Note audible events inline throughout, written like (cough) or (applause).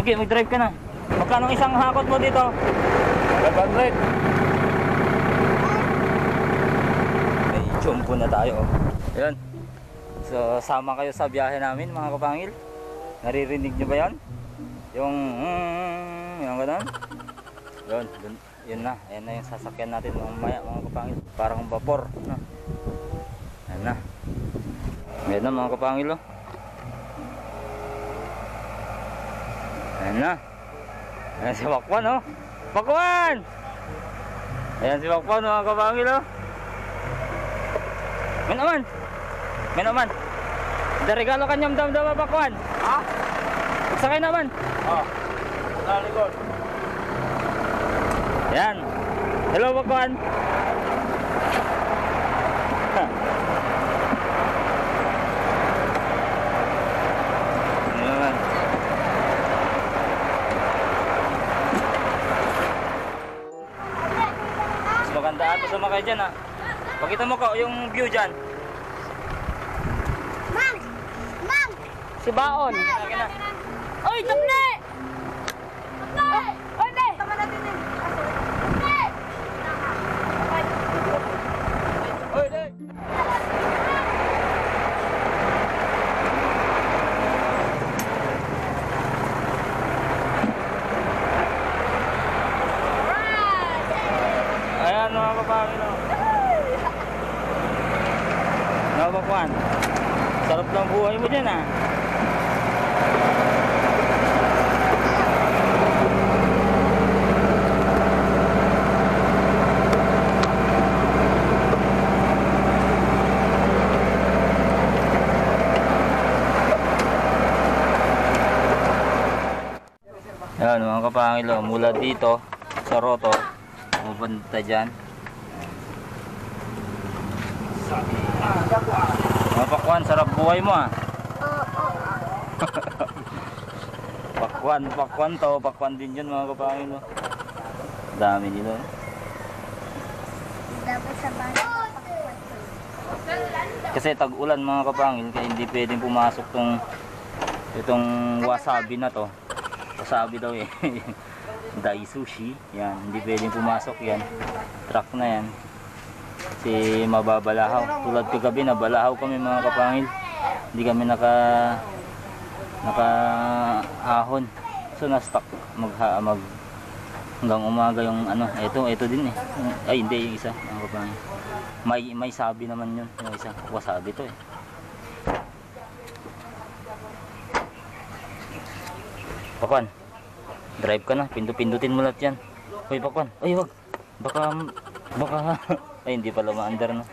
Yuki, mag-drive ka na. Magkano ang isang hakot mo dito? 500. May chumpo na tayo. oh. Ayan. So, sama kayo sa biyahe namin mga kapangil. Naririnig nyo ba yan? Yung mm, yung ganun. Yun, dun, yun na. Ayan na yung sasakyan natin mamaya mga kapangil. Parang vapor. No? Ayan na. Ayan na mga kapangil. Oh. Ayan na. Ayan si Bakwan oh. Bakwan! Ayan si Bakwan mga kapangil oh. May naman. May naman. Da regalo kanyang damdama Bakwan. Ha? Sakay naman. Oh. Sa likod. Yan. Hello Bakwan. Ha. Mga dyan ha. Pakita mo ko yung view dyan. Ma'am! Ma'am! Si Baon. Na. Oy, tabli! Sarawak 1. Sarap ng buhay mo dyan ah. Ayan mga kapangilo, mula dito sa rotor, pupunta dyan. Sabi pakwan, sarap buhay mo ah. (laughs) pakwan, pakwan to, pakwan din yun mga kapangilo. Dami nila. Dapat sa bahay. Kasi tag-ulan mga kapangil, kaya hindi pwedeng pumasok tong itong wasabi na to. Wasabi daw eh. (laughs) Dai sushi. Yan, hindi pwedeng pumasok yan. Truck na yan. Kasi mababalahaw. Tulad kagabi na balahaw kami mga kapangil. Hindi kami naka naka ahon. So na-stuck mag, mag hanggang umaga yung ano, ito, ito din eh. Ay hindi yung isa mga kapangil. May may sabi naman yun, yung isa. Wasabi to eh. Pakwan. Drive ka na, pindu-pindutin mo lahat yan. Hoy, Pakwan. Ay, wag. Baka, baka, (laughs) ay, hindi pala maandar na.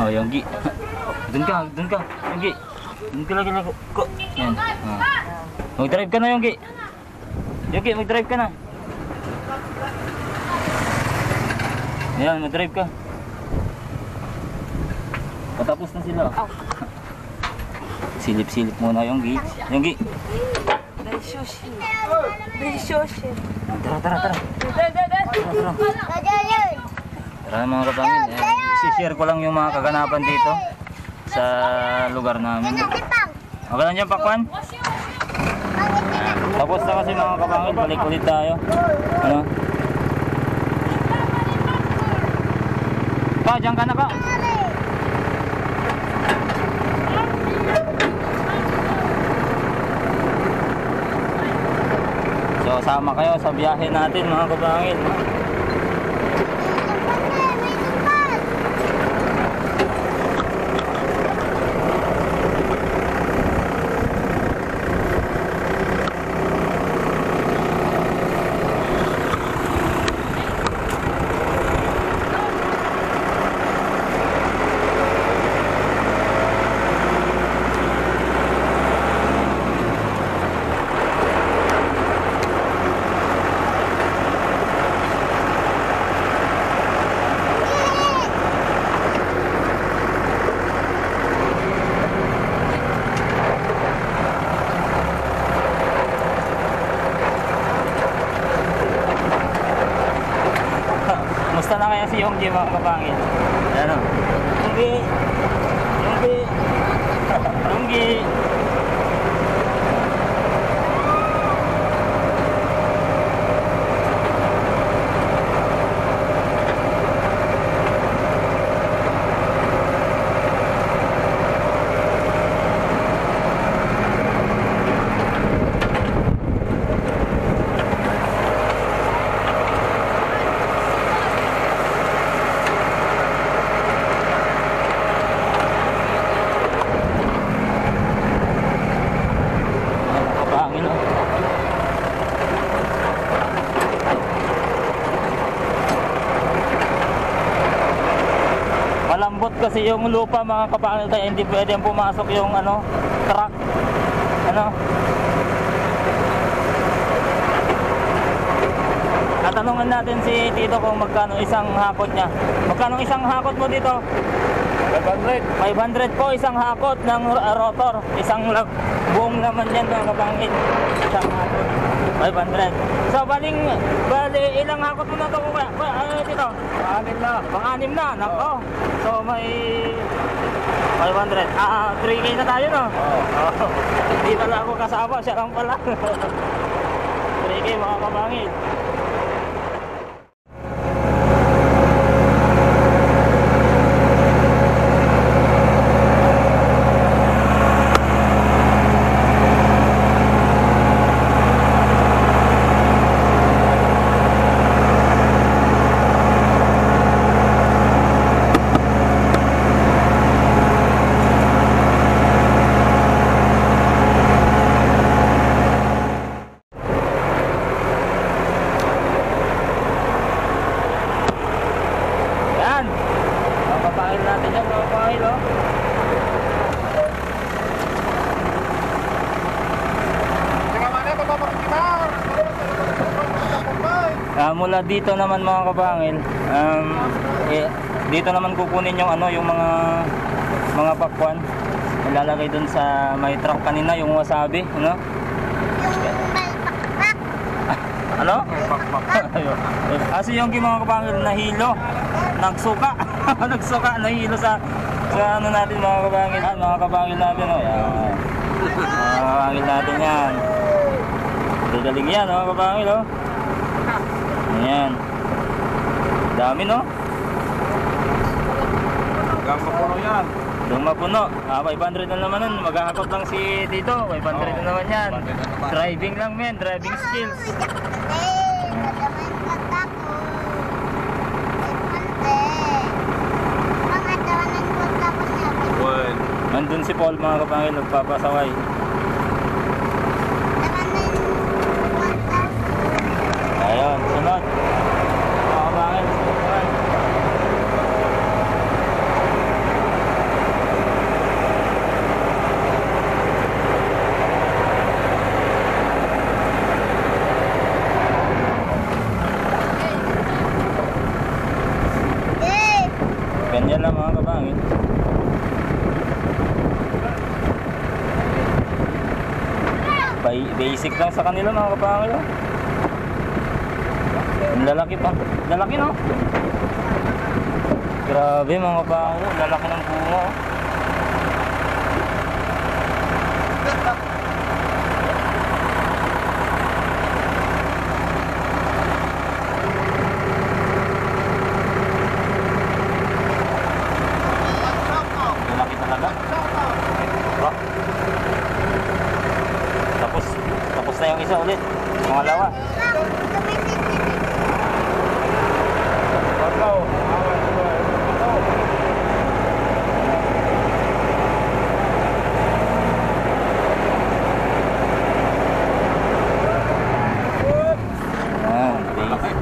Oh, yung gi. (laughs) Doon ka, doon ka. Yung gi. Doon ka lagi lagi. Ko. Yan. Oh. Mag-drive ka na yung gi. Yung gi, mag-drive ka na. Yan, mag-drive ka. Patapos na sila. (laughs) Silip-silip muna yung gi. Yung gi. Delicioso. Delicioso. Tara, tara, tara. Dede. Tara, tara. Kajayun! Tara mga kapangin. Eh, share ko lang yung mga kaganapan dito sa lugar namin. Okay lang dyan, Pakwan? Tapos na kasi mga kapangin. Balik ulit tayo. Ano? Pa, dyan ka na pa. So, sama kayo sa biyahe natin mga kapangin. Na kaya si Yonggi mga kapangin? Ano? Yonggi! Yonggi! Yonggi! Kasi yung lupa mga kapangil kaya hindi pwedeng pumasok yung ano, truck. Ano? Tatanungan natin si Tito kung magkano isang hakot niya. Magkano isang hakot mo dito? 500. 500 po isang hakot ng ro- rotor. Isang lag buong naman yan mga kapangil. Isang hakot. 500. So baling, bali ilang hakot mo na ito kuya? Kuya, ano dito? Anim na. Pang-anim na, nako. So may 500. Ah, 3K na tayo no? Oo. (laughs) Hindi pala ako kasama, siya lang pala. (laughs) 3K mga kabangil. Yan. Papapangil natin yan mga kapangil oh. Ah, mula dito naman mga kabangil, um, eh, dito naman kukunin yung ano, yung mga mga pakwan. Ilalagay dun sa may truck kanina yung wasabi, ano? Ano? Ayun. Kasi yung mga kabangil nahilo, nagsuka, (laughs) nagsuka, nahilo sa sa ano natin mga kabangil, ah, mga kabangil natin, oh. Yan. Mga kabangil natin yan. Dadaling yan, mga kabangil, oh. Ayan. Dami, no? Hanggang mapuno yan. Yung mapuno. Ah, 500 na naman nun. Maghahakot lang si Tito. 500 na naman yan. 500 na naman. Driving lang, men. Driving skills. Nandun si Paul, mga kapangil, nagpapasaway. Ayun, sunod. Mga kapangil, sunod naman. Ganyan lang mga kapangil. Ba- basic lang sa kanila mga kapangil. oh. Ang lalaki pa. Lalaki no? Grabe mga kapangil. oh. Lalaki ng bunga. oh. Lalaki talaga. Wah. Tapos, tapos na yung isa ulit. Pangalawa. Pagkaw. Ayan, basic.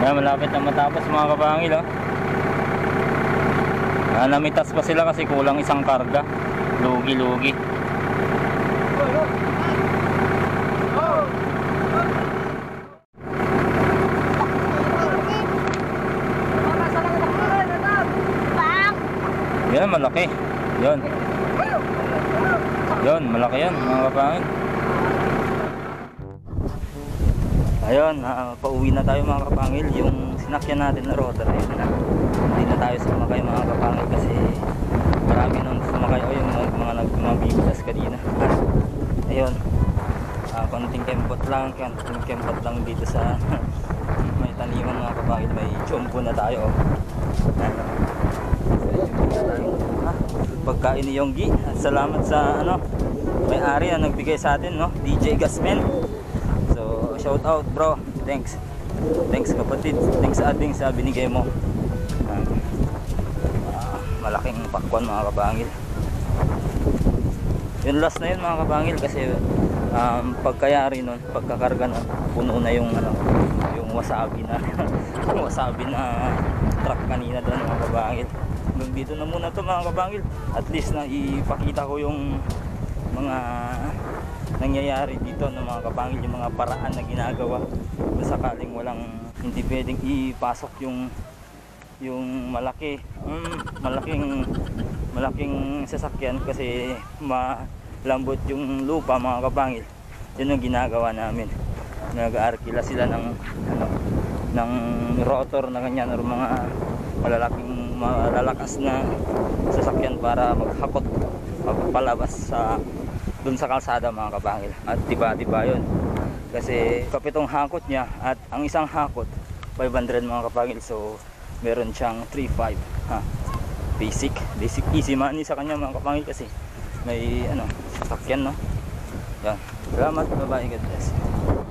Ayan, malapit na matapos mga kapangil oh. Ah, namitas pa sila kasi kulang isang karga. Lugi-lugi. Yan, malaki. Yon. Yon, malaki yan, mga kapangin. Ayun, ah, pauwi na tayo mga kapangil. Yung sinakyan natin na rotor, ayun na. Hindi na tayo sumakay mga kapangil kasi marami nang sumakay. O yung mga, mga nagmabibitas kanina. (laughs) Ayun. Ah, konting kempot lang, konting kempot lang dito sa (laughs) may taniman mga kapangil. May chompo na tayo. Oh. Ah, Pagkain ni Yonggi. At salamat sa ano may-ari na nagbigay sa atin, no? DJ Gasmen. Shout out bro. Thanks. Thanks kapatid. Thanks sa ating sa binigay mo. Ah, malaking pakwan mga kabangil. Yung last na yun mga kabangil kasi um, pagkayari nun, pagkakarga nun, puno na yung ano, yung wasabi na yung (laughs) wasabi na truck kanina doon mga kabangil. Hanggang dito na muna to mga kabangil. At least na ipakita ko yung mga nangyayari dito ng mga kabangil, yung mga paraan na ginagawa kung sakaling walang hindi pwedeng ipasok yung yung malaki mm, malaking malaking sasakyan kasi malambot yung lupa mga kabangil yun ang ginagawa namin. Nag-aarkila sila ng ano, ng rotor na ganyan or mga malalaking malalakas na sasakyan para maghakot pagpalabas sa dun sa kalsada mga kabangil. At diba diba yun. Kasi kapitong hakot niya at ang isang hakot 500 mga kabangil. So meron siyang 3.5 ha? Basic. Basic easy money sa kanya mga kapangil kasi may ano sasakyan no? Yan. Salamat bye bye God bless